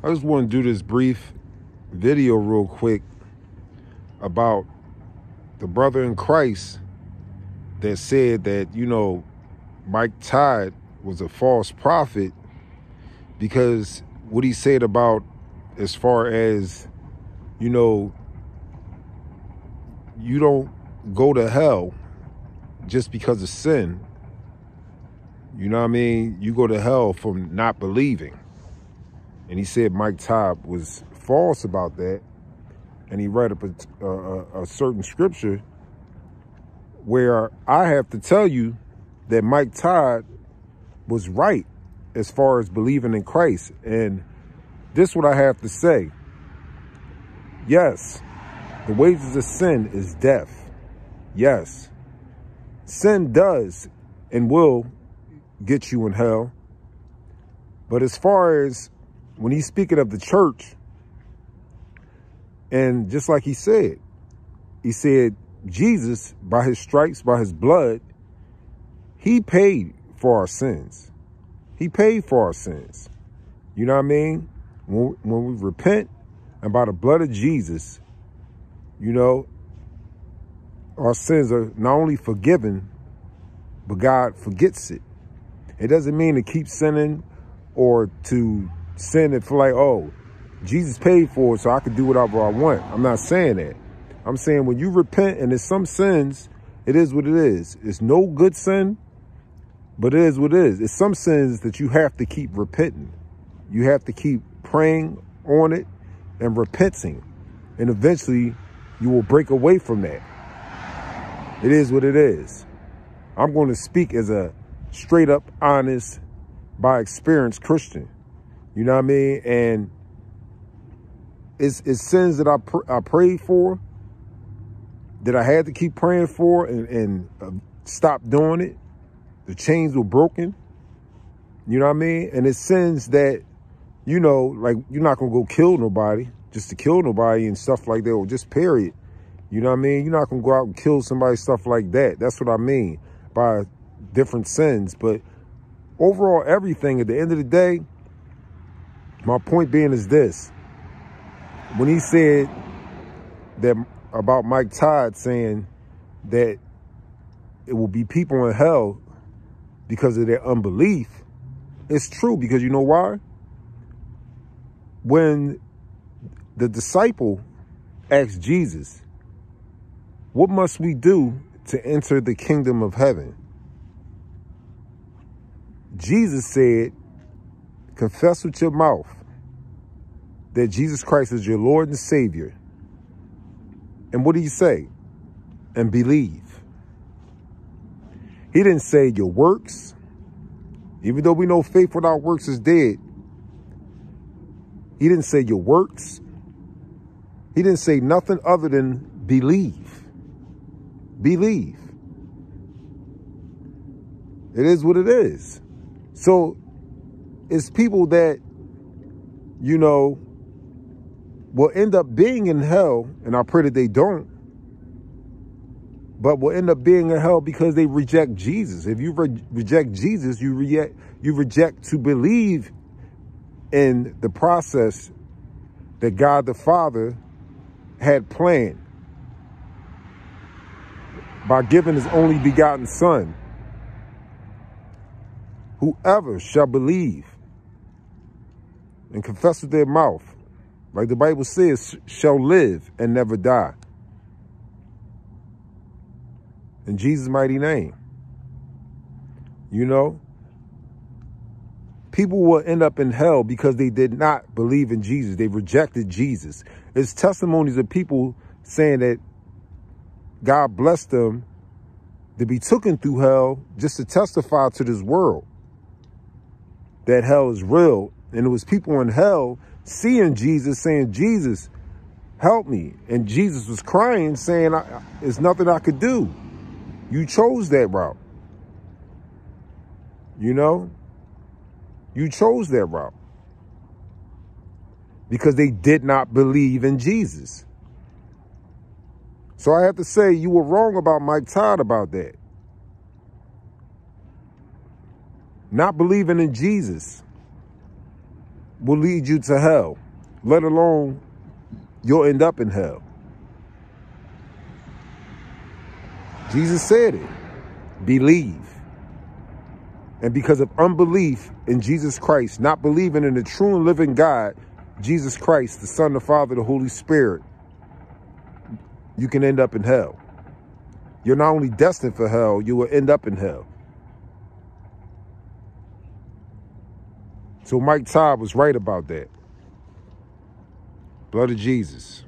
I just want to do this brief video real quick about the brother in Christ that said that, you know, Mike Todd was a false prophet because what he said about as far as, you know, you don't go to hell just because of sin. You know what I mean? You go to hell from not believing. And he said Mike Todd was false about that. And he read a, a, a certain scripture where I have to tell you that Mike Todd was right as far as believing in Christ. And this is what I have to say. Yes, the wages of sin is death. Yes, sin does and will get you in hell. But as far as when he's speaking of the church, and just like he said, he said, Jesus, by his stripes, by his blood, he paid for our sins. He paid for our sins. You know what I mean? When, when we repent and by the blood of Jesus, you know, our sins are not only forgiven, but God forgets it. It doesn't mean to keep sinning or to sin feel like, oh, Jesus paid for it, so I can do whatever I want. I'm not saying that. I'm saying when you repent and there's some sins, it is what it is. It's no good sin, but it is what it is. It's some sins that you have to keep repenting. You have to keep praying on it and repenting. And eventually you will break away from that. It is what it is. I'm going to speak as a straight up, honest, by experience Christian. You know what I mean? And it's, it's sins that I, pr I prayed for, that I had to keep praying for and, and uh, stop doing it. The chains were broken. You know what I mean? And it's sins that, you know, like you're not going to go kill nobody just to kill nobody and stuff like that or just period. You know what I mean? You're not going to go out and kill somebody, stuff like that. That's what I mean by different sins. But overall, everything at the end of the day, my point being is this. When he said that about Mike Todd saying that it will be people in hell because of their unbelief, it's true because you know why? When the disciple asked Jesus, what must we do to enter the kingdom of heaven? Jesus said, confess with your mouth that Jesus Christ is your Lord and Savior. And what do you say? And believe. He didn't say your works. Even though we know faith without works is dead. He didn't say your works. He didn't say nothing other than believe. Believe. It is what it is. So it's people that, you know, will end up being in hell, and I pray that they don't, but will end up being in hell because they reject Jesus. If you re reject Jesus, you, re you reject to believe in the process that God the Father had planned by giving his only begotten son. Whoever shall believe and confess with their mouth, like the Bible says, shall live and never die. In Jesus' mighty name. You know, people will end up in hell because they did not believe in Jesus. They rejected Jesus. It's testimonies of people saying that God blessed them to be taken through hell just to testify to this world that hell is real. And it was people in hell seeing Jesus saying, Jesus, help me. And Jesus was crying saying, there's nothing I could do. You chose that route. You know, you chose that route because they did not believe in Jesus. So I have to say you were wrong about Mike Todd about that. Not believing in Jesus. Will lead you to hell, let alone you'll end up in hell. Jesus said it. Believe. And because of unbelief in Jesus Christ, not believing in the true and living God, Jesus Christ, the Son, the Father, the Holy Spirit, you can end up in hell. You're not only destined for hell, you will end up in hell. So Mike Todd was right about that. Blood of Jesus.